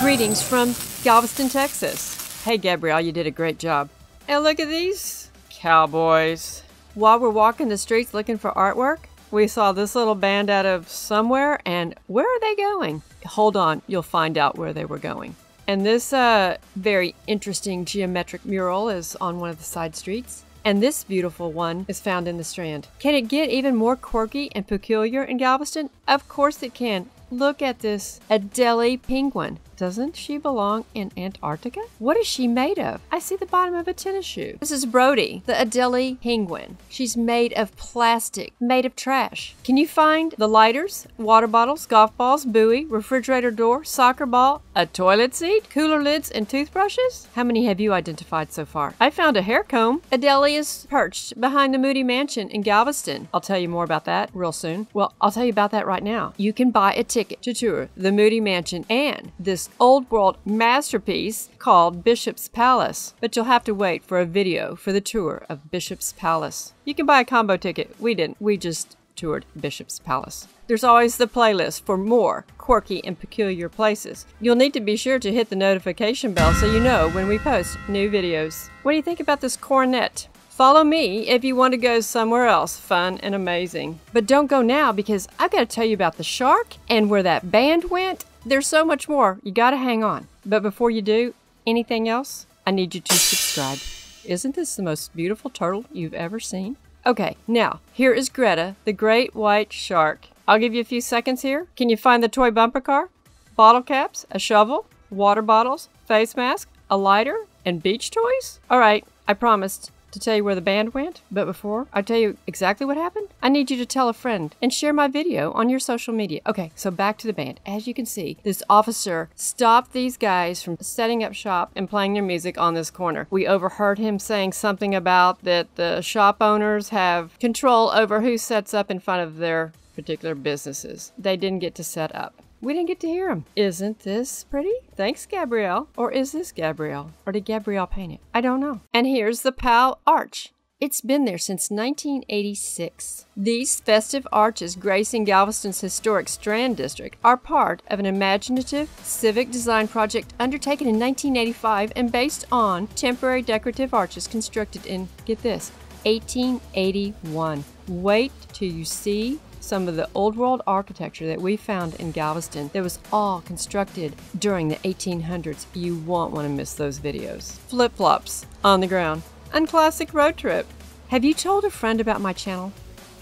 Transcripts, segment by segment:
Greetings from Galveston, Texas. Hey, Gabrielle, you did a great job. And look at these cowboys. While we're walking the streets looking for artwork, we saw this little band out of somewhere, and where are they going? Hold on, you'll find out where they were going. And this uh, very interesting geometric mural is on one of the side streets. And this beautiful one is found in the Strand. Can it get even more quirky and peculiar in Galveston? Of course it can. Look at this Adelie penguin. Doesn't she belong in Antarctica? What is she made of? I see the bottom of a tennis shoe. This is Brody, the Adelie penguin. She's made of plastic, made of trash. Can you find the lighters, water bottles, golf balls, buoy, refrigerator door, soccer ball, a toilet seat, cooler lids, and toothbrushes? How many have you identified so far? I found a hair comb. Adelie is perched behind the Moody Mansion in Galveston. I'll tell you more about that real soon. Well, I'll tell you about that right now. You can buy a ticket to tour the Moody Mansion and this old world masterpiece called Bishop's Palace. But you'll have to wait for a video for the tour of Bishop's Palace. You can buy a combo ticket. We didn't. We just toured Bishop's Palace. There's always the playlist for more quirky and peculiar places. You'll need to be sure to hit the notification bell so you know when we post new videos. What do you think about this coronet? Follow me if you want to go somewhere else fun and amazing. But don't go now because I've got to tell you about the shark and where that band went. There's so much more. You got to hang on. But before you do anything else, I need you to subscribe. Isn't this the most beautiful turtle you've ever seen? Okay, now, here is Greta, the great white shark. I'll give you a few seconds here. Can you find the toy bumper car? Bottle caps, a shovel, water bottles, face mask, a lighter, and beach toys? All right, I promised to tell you where the band went, but before I tell you exactly what happened, I need you to tell a friend and share my video on your social media. Okay, so back to the band. As you can see, this officer stopped these guys from setting up shop and playing their music on this corner. We overheard him saying something about that the shop owners have control over who sets up in front of their particular businesses. They didn't get to set up. We didn't get to hear him. Isn't this pretty? Thanks, Gabrielle. Or is this Gabrielle? Or did Gabrielle paint it? I don't know. And here's the Powell Arch. It's been there since 1986. These festive arches gracing Galveston's historic Strand District are part of an imaginative civic design project undertaken in 1985 and based on temporary decorative arches constructed in, get this, 1881. Wait till you see some of the old world architecture that we found in Galveston that was all constructed during the 1800s. You won't want to miss those videos. Flip flops on the ground. Unclassic Road Trip. Have you told a friend about my channel?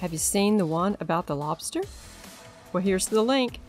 Have you seen the one about the lobster? Well, here's the link.